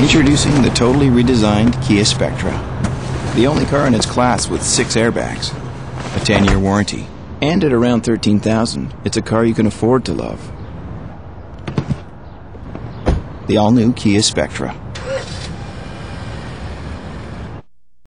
Introducing the totally redesigned Kia Spectra. The only car in its class with six airbags, a 10 year warranty, and at around 13000 it's a car you can afford to love. The all new Kia Spectra.